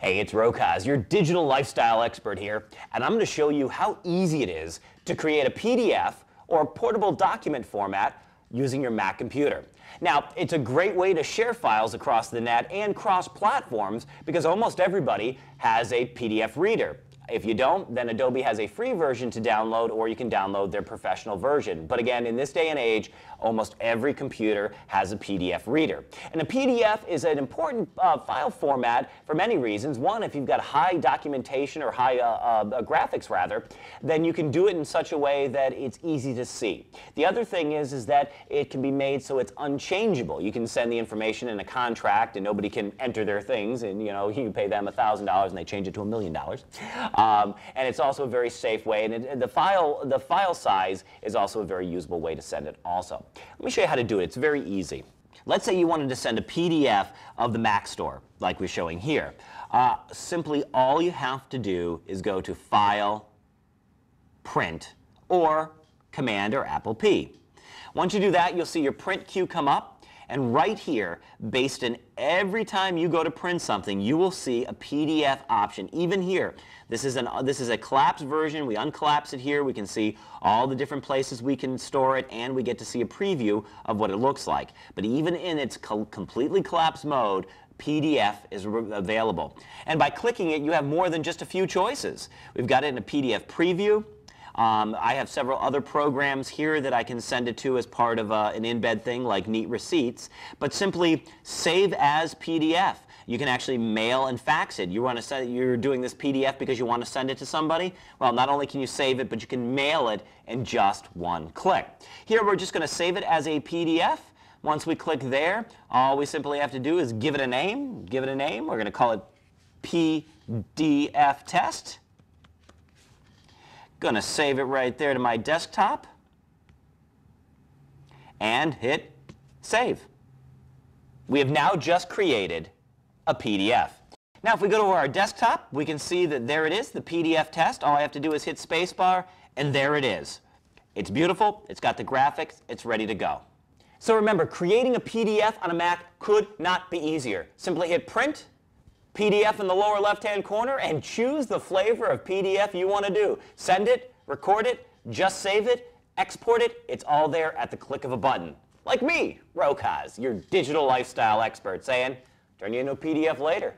Hey, it's Rokosz, your digital lifestyle expert here, and I'm going to show you how easy it is to create a PDF or a portable document format using your Mac computer. Now, it's a great way to share files across the net and cross platforms because almost everybody has a PDF reader. If you don't, then Adobe has a free version to download or you can download their professional version. But again, in this day and age, almost every computer has a PDF reader. And a PDF is an important uh, file format for many reasons. One, if you've got high documentation or high uh, uh, graphics rather, then you can do it in such a way that it's easy to see. The other thing is, is that it can be made so it's unchangeable. You can send the information in a contract and nobody can enter their things and you know you pay them $1,000 and they change it to a million dollars. Um, and it's also a very safe way. And it, the, file, the file size is also a very usable way to send it also. Let me show you how to do it. It's very easy. Let's say you wanted to send a PDF of the Mac store, like we're showing here. Uh, simply all you have to do is go to File, Print, or Command or Apple P. Once you do that, you'll see your print queue come up. And right here, based in every time you go to print something, you will see a PDF option. Even here, this is, an, this is a collapsed version. We uncollapse it here. We can see all the different places we can store it, and we get to see a preview of what it looks like. But even in its co completely collapsed mode, PDF is available. And by clicking it, you have more than just a few choices. We've got it in a PDF preview. Um, I have several other programs here that I can send it to as part of uh, an embed thing like Neat Receipts, but simply save as PDF. You can actually mail and fax it. You want to send, you're doing this PDF because you want to send it to somebody? Well, not only can you save it, but you can mail it in just one click. Here we're just going to save it as a PDF. Once we click there, all we simply have to do is give it a name. Give it a name. We're going to call it PDF test. Gonna save it right there to my desktop and hit save. We have now just created a PDF. Now if we go to our desktop, we can see that there it is, the PDF test. All I have to do is hit spacebar and there it is. It's beautiful, it's got the graphics, it's ready to go. So remember, creating a PDF on a Mac could not be easier. Simply hit print PDF in the lower left-hand corner and choose the flavor of PDF you want to do. Send it, record it, just save it, export it. It's all there at the click of a button. Like me, Rokosz, your digital lifestyle expert, saying, turn you into a PDF later.